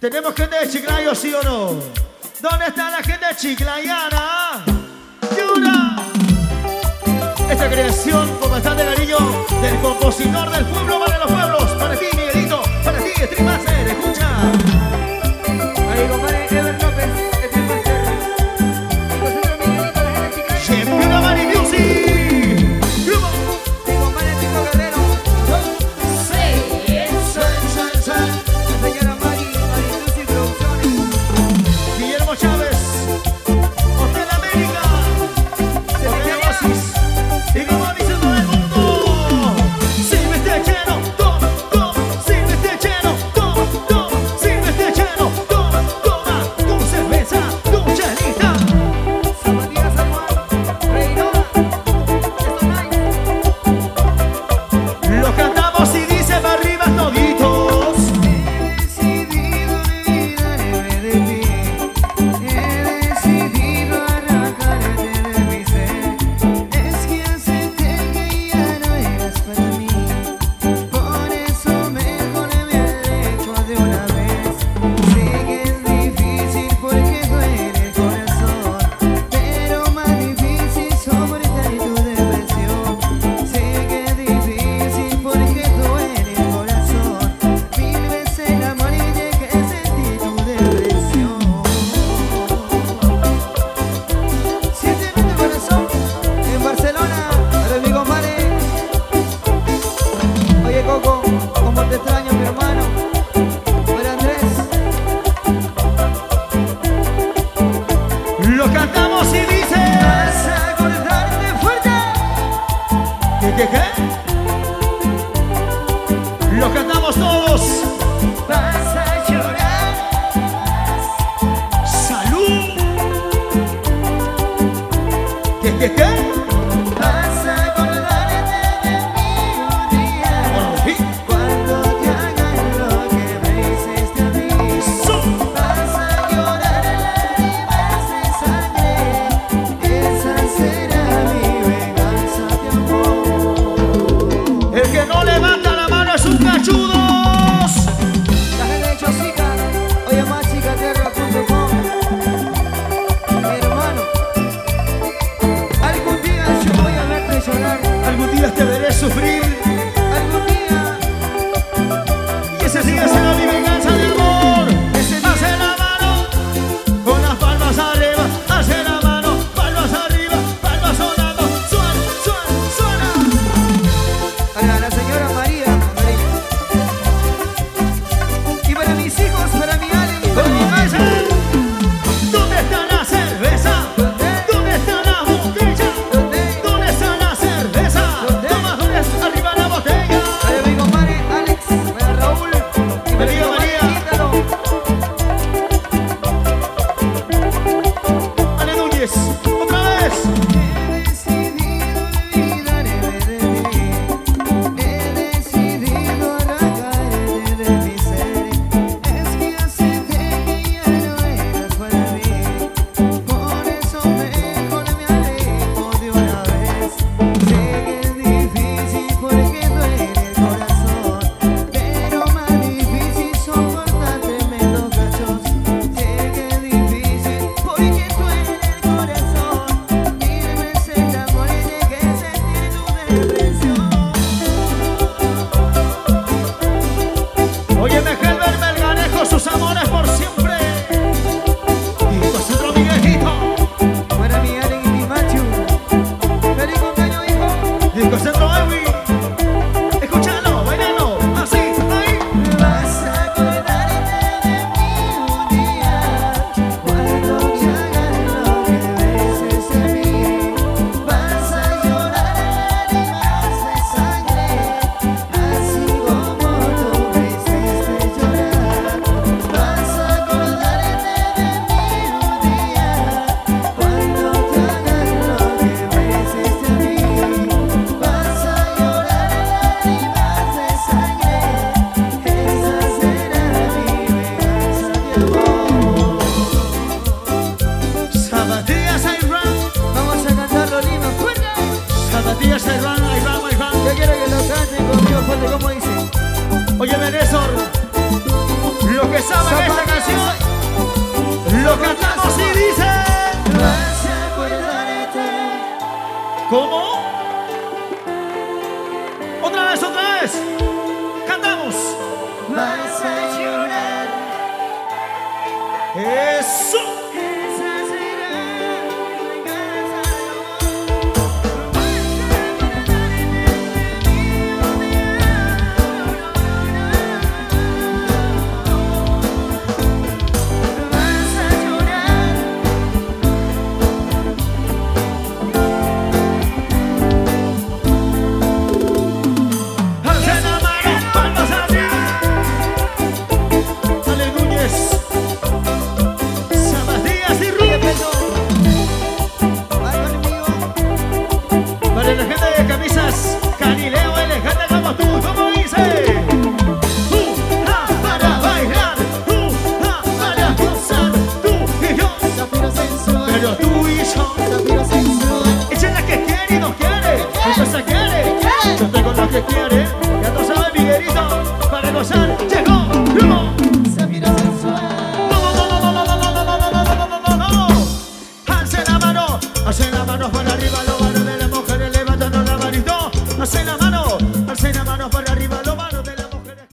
¿Tenemos gente de Chiclayo, sí o no? ¿Dónde está la gente chiclayana? ¡Yura! Esta creación con bastante cariño del compositor del pueblo valenciano. cantamos y dice. Vas a fuerte. Que, que, que. sofrer. Fíjate cómo dice. Oye, Venezor, lo que saben de esta canción, lo cantamos y dice. ¿Cómo? Otra vez, otra vez. Cantamos. Vas a llorar. Eso.